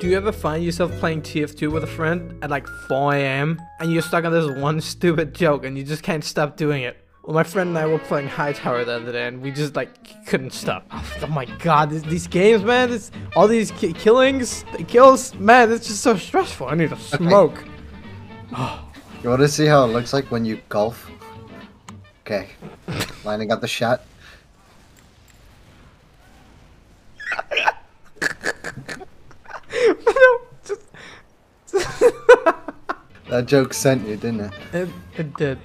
Do you ever find yourself playing TF2 with a friend at like 4 a.m. and you're stuck on this one stupid joke and you just can't stop doing it? Well, my friend and I were playing Hightower the other day and we just like couldn't stop. Oh, my god, these, these games, man, this, all these ki killings, the kills, man, it's just so stressful. I need to smoke. You want to see how it looks like when you golf? Okay. Lining up the shot. That joke sent you, didn't it? It, it did.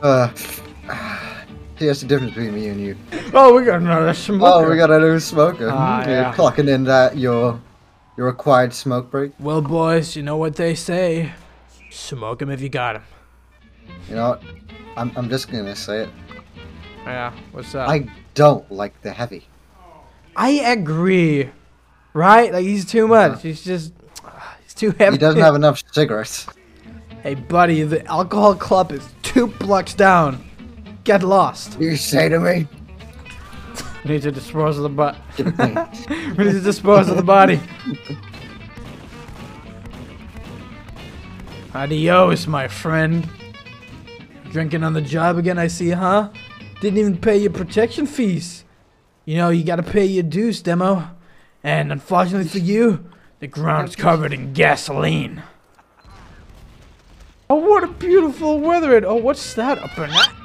Uh, see, that's the difference between me and you. Oh, we got another smoker. Oh, we got a new smoker. Ah, You're yeah. clocking in that your your required smoke break. Well, boys, you know what they say. smoke 'em if you got 'em. You know what? I'm I'm just gonna say it. Yeah, what's up? I don't like the heavy. I agree. Right? Like he's too much. He's just he's too heavy. He doesn't have enough cigarettes. Hey buddy, the alcohol club is two blocks down. Get lost. You say to me? We need to dispose of the butt. Give it me. we need to dispose of the body. Adios, my friend. Drinking on the job again, I see, huh? Didn't even pay your protection fees. You know, you gotta pay your dues, demo. And unfortunately for you, the ground's covered in gasoline. Beautiful weather it. Oh, what's that? A banana?